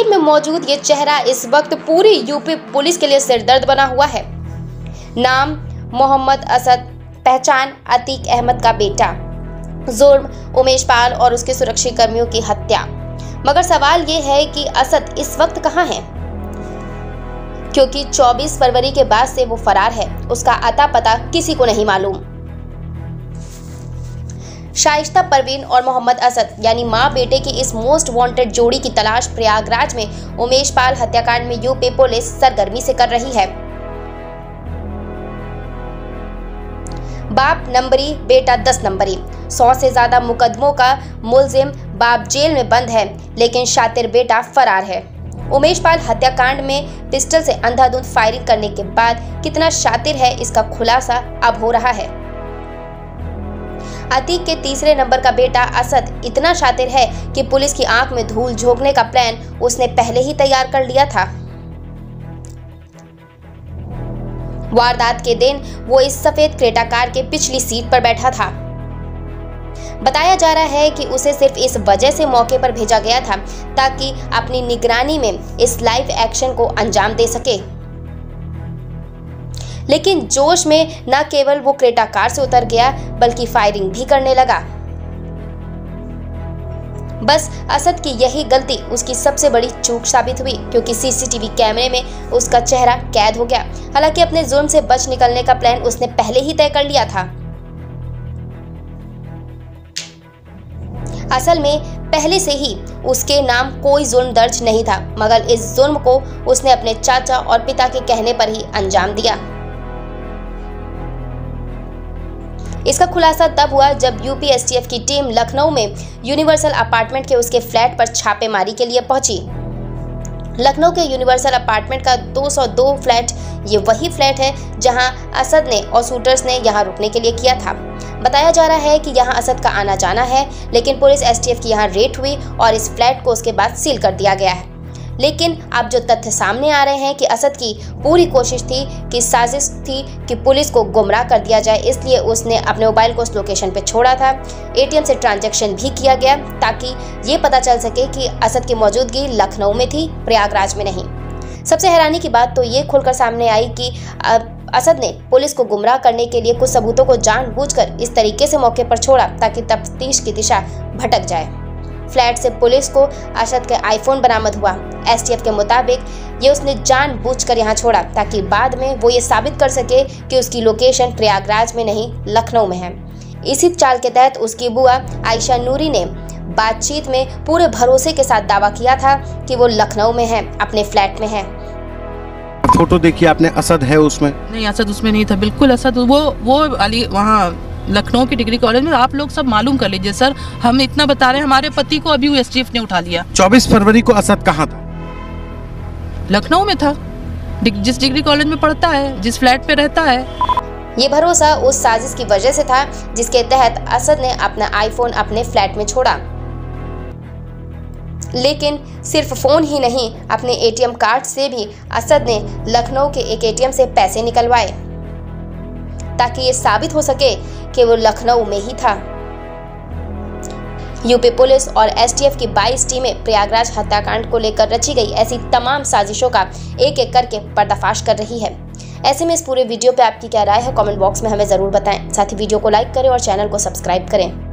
तस्वीर में मौजूद ये चेहरा इस वक्त पूरी यूपी पुलिस के लिए सिरदर्द बना हुआ है। नाम मोहम्मद असद, पहचान अतीक अहमद का बेटा। जुर्म, उमेश पाल और उसके सुरक्षा कर्मियों की हत्या। मगर सवाल ये है कि असद इस वक्त कहाँ है? क्योंकि 24 फरवरी के बाद से वो फरार है, उसका अता पता किसी को नहीं मालूम। शाइस्ता परवीन और मोहम्मद असद, यानी माँ बेटे की इस मोस्ट वांटेड जोड़ी की तलाश प्रयागराज में उमेश पाल हत्याकांड में यूपी पुलिस सरगर्मी से कर रही है। बाप नंबरी, बेटा दस नंबरी। सौ से ज़्यादा मुकदमों का मुलजिम बाप जेल में बंद है, लेकिन शातिर बेटा फरार है। उमेश पाल हत्याकांड में पिस्टल से अंधाधुंध फायरिंग करने के बाद कितना शातिर है इसका खुलासा अब हो रहा है। अतीक के तीसरे नंबर का बेटा असद इतना शातिर है कि पुलिस की आँख में धूल झोंकने का प्लान उसने पहले ही तैयार कर लिया था। वारदात के दिन वो इस सफ़ेद क्रेटा कार के पिछली सीट पर बैठा था। बताया जा रहा है कि उसे सिर्फ़ इस वजह से मौके पर भेजा गया था ताकि अपनी निगरानी में इस लाइव एक्शन को अंजाम दे सके। लेकिन जोश में न केवल वो क्रेटा कार से उतर गया, बल्कि फायरिंग भी करने लगा। बस असद की यही गलती उसकी सबसे बड़ी चूक साबित हुई, क्योंकि सीसीटीवी कैमरे में उसका चेहरा कैद हो गया। हालाँकि अपने जुर्म से बच निकलने का प्लान उसने पहले ही तय कर लिया था। असल में, पहले से ही उसके नाम कोई जुर्म दर्ज नहीं था, मगर इस जुर्म को उसने अपने चाचा और पिता के कहने पर ही अंजाम दिया। इसका खुलासा तब हुआ जब यूपीएसटीएफ की टीम लखनऊ में यूनिवर्सल अपार्टमेंट के उसके फ्लैट पर छापेमारी के लिए पहुँची। लखनऊ के यूनिवर्सल अपार्टमेंट का 202 फ्लैट, ये वही फ्लैट है जहाँ असद ने और शूटर्स ने यहाँ रुकने के लिए किया था। बताया जा रहा है कि यहाँ असद का आना जाना है, लेकिन पुलिस एसटीएफ की यहाँ रेट हुई और इस फ्लैट को उसके बाद सील कर दिया गया है। लेकिन अब जो तथ्य सामने आ रहे हैं कि असद की पूरी कोशिश थी कि साजिश थी कि पुलिस को गुमराह कर दिया जाए, इसलिए उसने अपने मोबाइल को उस लोकेशन पर छोड़ा था। एटीएम से ट्रांजैक्शन भी किया गया ताकि ये पता चल सके कि असद की मौजूदगी लखनऊ में थी, प्रयागराज में नहीं। सबसे हैरानी की बात तो ये खुलकर सामने आई कि असद ने पुलिस को गुमराह करने के लिए कुछ सबूतों को जानबूझकर इस तरीके से मौके पर छोड़ा ताकि तफ्तीश की दिशा भटक जाए। फ्लैट से पुलिस को असद के आईफोन बरामद हुआ। एसटीएफ के मुताबिक ये उसने जानबूझकर यहाँ छोड़ा ताकि बाद में वो ये साबित कर सके कि उसकी लोकेशन प्रयागराज में नहीं लखनऊ में है। इसी चाल के तहत उसकी बुआ आयशा नूरी ने बातचीत में पूरे भरोसे के साथ दावा किया था कि वो लखनऊ में है अपने फ्लैट में है। फ़ोटो देखिए आपने? असद है उसमें? नहीं असद उसमें नहीं था बिल्कुल असद। वो वो अली वहाँ लखनऊ के डिग्री कॉलेज में आप लोग सब मालूम कर लीजिए सर हम इतना बता रहे हैं हमारे पति को अभी एस ने उठा लिया। 24 फरवरी को असद कहाँ था? लखनऊ में था। जिस डिग्री कॉलेज में पढ़ता है, जिस फ्लैट पे रहता है। ये भरोसा उस साजिश की वजह से था, जिसके तहत असद ने अपना आईफोन अपने फ्लैट में छोड़ा। लेकिन सिर्फ़ फ़ोन ही नहीं, अपने एटीएम कार्ड से भी असद ने लखनऊ के एक एटीएम से पैसे निकलवाए, ताकि ये साबित हो सके कि वो लखनऊ में ही था। यूपी पुलिस और एसटीएफ की 22 टीमें प्रयागराज हत्याकांड को लेकर रची गई ऐसी तमाम साजिशों का एक एक करके पर्दाफाश कर रही है। ऐसे में इस पूरे वीडियो पे आपकी क्या राय है? कमेंट बॉक्स में हमें ज़रूर बताएँ। साथ ही वीडियो को लाइक करें और चैनल को सब्सक्राइब करें।